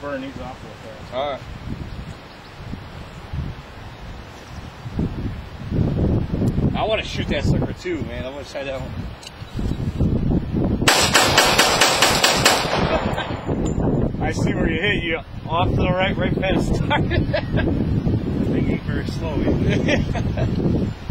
burn these off real fast. All right. I want to shoot that sucker too, man. I want to try that one. I see where you hit. You off to the right, right past the target. Thinking very slow.